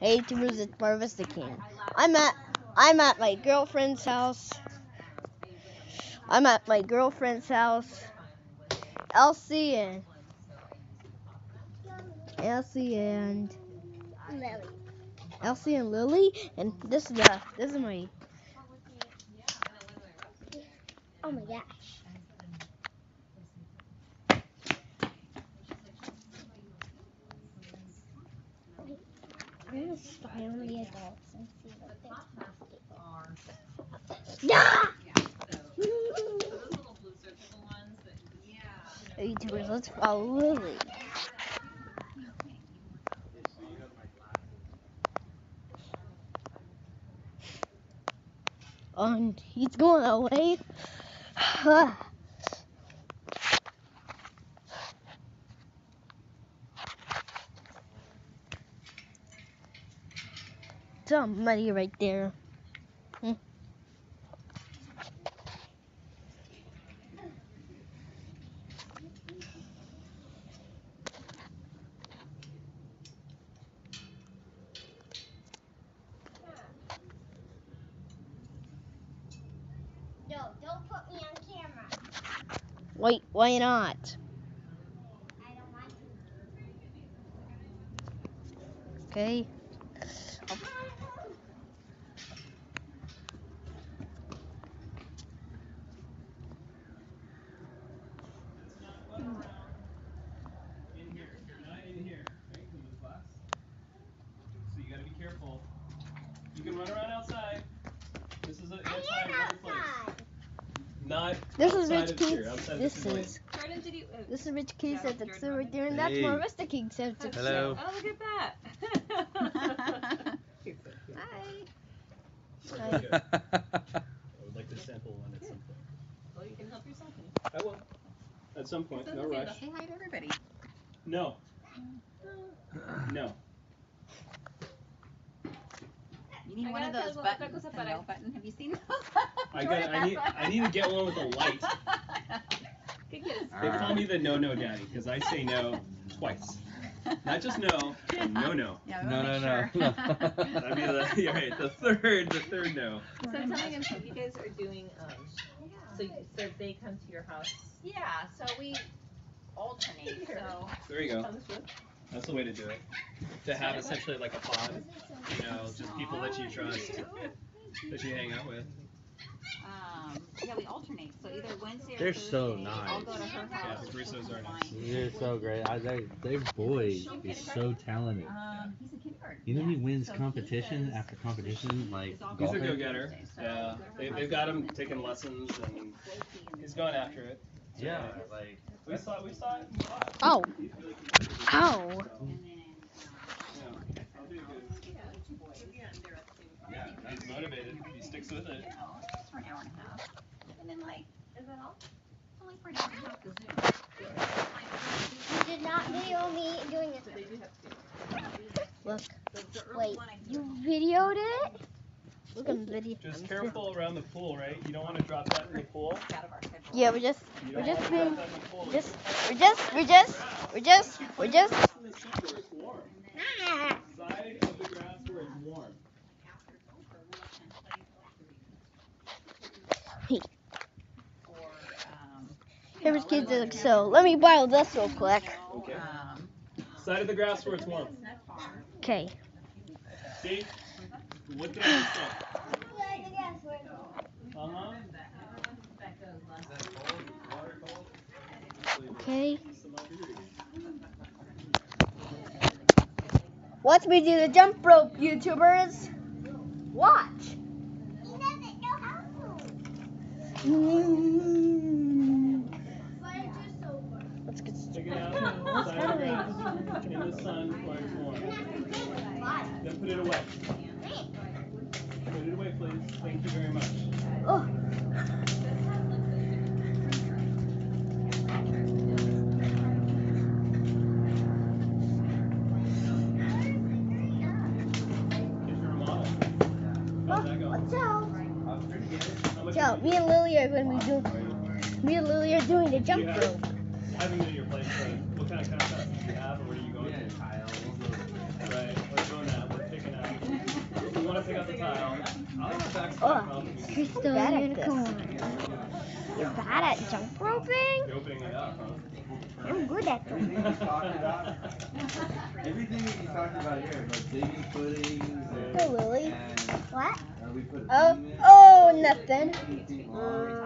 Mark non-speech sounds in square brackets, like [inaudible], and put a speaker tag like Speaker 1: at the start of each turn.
Speaker 1: Hey YouTubers, it's Marvis the King. I'm at I'm at my girlfriend's house. I'm at my girlfriend's house. Elsie and Elsie and
Speaker 2: Lily.
Speaker 1: Elsie and Lily, and this is the this is my
Speaker 2: Oh my gosh. I'm gonna spy on the adults and see what they're Yeah!
Speaker 1: hey, YouTubers. Let's follow Lily. And he's going away. [sighs] Ah. Somebody right there. Hmm.
Speaker 2: No, don't put me on camera.
Speaker 1: Wait, why not?
Speaker 2: I don't want to.
Speaker 1: Okay.
Speaker 3: In here, not in here, right? Come with class. So you gotta be careful. You can run around outside. This is a
Speaker 2: I
Speaker 3: outside
Speaker 2: am
Speaker 3: one place.
Speaker 2: outside.
Speaker 3: Not
Speaker 1: This Rich
Speaker 3: of here,
Speaker 1: King's.
Speaker 3: outside
Speaker 1: This is
Speaker 4: Jordan, did you?
Speaker 1: This is Rich King
Speaker 4: Yeah,
Speaker 1: said that's
Speaker 4: Jordan.
Speaker 1: right there, and that's
Speaker 5: Hey.
Speaker 1: Marissa King said
Speaker 4: oh,
Speaker 5: Hello.
Speaker 4: Oh, look at that.
Speaker 1: Hi.
Speaker 3: Very. [laughs] I would like to sample one at some point.
Speaker 4: well, you can help yourself.
Speaker 3: I will. At some point, no rush.
Speaker 4: Say hi to everybody.
Speaker 3: No. No.
Speaker 4: You need
Speaker 6: I
Speaker 4: one of
Speaker 6: gotta
Speaker 4: those
Speaker 6: tell
Speaker 4: buttons.
Speaker 6: Becca,
Speaker 4: The
Speaker 6: but I-
Speaker 4: no button. Have you seen those? [laughs]
Speaker 3: I got. I need. I need to get one with a light. [laughs]
Speaker 4: Good kids.
Speaker 3: They call me the no no daddy because I say no twice. Not just no, no no.
Speaker 4: Yeah, we
Speaker 5: No,
Speaker 4: wanna
Speaker 5: no,
Speaker 4: make
Speaker 5: no,
Speaker 4: sure.
Speaker 5: no.
Speaker 3: That'd be the [laughs] yeah, right, the third, the third no.
Speaker 6: So tell me again, so you guys are doing, um, so you, so they come to your house?
Speaker 4: Yeah, so we alternate. So
Speaker 3: There you go.
Speaker 6: on this?
Speaker 3: That's the way to do it. To have essentially like a pod, you know, just people that you trust, that you hang out with.
Speaker 4: um, yeah, we alternate. So either Wednesday
Speaker 5: They're so nice.
Speaker 4: go to her
Speaker 3: Yeah,
Speaker 4: house.
Speaker 3: the
Speaker 4: she'll
Speaker 3: Russos
Speaker 4: come
Speaker 3: are
Speaker 4: to
Speaker 3: nice.
Speaker 5: They're so great. I, they, their boy is so talented.
Speaker 4: Um, he's in kindergarten.
Speaker 5: You know he wins competition after competition, like
Speaker 4: He's all
Speaker 3: He's a
Speaker 5: golfing.
Speaker 3: go-getter. Yeah, they, they've got him taking lessons and he's going after it.
Speaker 5: Yeah, like
Speaker 3: We saw, we saw it. in.
Speaker 1: Oh.
Speaker 3: He's really competitive.
Speaker 1: Ow.
Speaker 3: Yeah, I'll do good. Yeah, he's motivated. He sticks with it.
Speaker 4: you know, just for an hour and a half. And then like,
Speaker 2: You did not video me doing it.
Speaker 6: So they do have two.
Speaker 1: Look,
Speaker 4: The, the early
Speaker 2: Wait, you videoed it?
Speaker 1: look the video.
Speaker 3: Just careful around the pool, right? You don't want to drop that in the pool.
Speaker 4: out of our schedule.
Speaker 1: Yeah, we're just we're just being
Speaker 3: drop that in the pool.
Speaker 1: just we're just we're just we're just we're just
Speaker 3: in the seat where it's warm. Side of the grass where it's warm.
Speaker 4: Um, you
Speaker 1: Here's
Speaker 4: know,
Speaker 1: kids.
Speaker 4: let
Speaker 1: Look,
Speaker 4: alone-
Speaker 1: so let me borrow this real quick.
Speaker 3: Okay.
Speaker 4: Um,
Speaker 3: Side of the grass where it's warm.
Speaker 1: Okay.
Speaker 3: See? What did I just? Uh-huh.
Speaker 1: Okay.
Speaker 3: Some other degree.
Speaker 1: Watch me do the jump rope, YouTubers. Watch. Mm. [laughs] Let's get
Speaker 3: Take it out. Side of the grass. In the sun where it's warm. Then put it away. Put it away, please. Thank you very much.
Speaker 1: Oh.
Speaker 3: Here's your model. How's that going?
Speaker 2: Watch out.
Speaker 3: How much
Speaker 1: So me and Lily are going to be doing. Me and Lily are doing the jump
Speaker 3: have-
Speaker 1: rope.
Speaker 3: I haven't been to your place, so what kind of contests do you have, or where are you going?
Speaker 5: yeah, Kyle. We'll go.
Speaker 3: Right, we're doing that. We're picking take out the tile. I'll have the back
Speaker 1: Oh,
Speaker 3: you
Speaker 4: Crystal
Speaker 1: bad at
Speaker 4: unicorn.
Speaker 1: You're bad at jump roping?
Speaker 3: You opening it up, huh?
Speaker 4: I'm good at them.
Speaker 5: Everything we talked about, talked about here, about digging footings and,
Speaker 1: Hey, Lily.
Speaker 5: and
Speaker 4: What?
Speaker 5: uh, we put a
Speaker 1: Oh, oh, nothing.
Speaker 5: 15 feet long.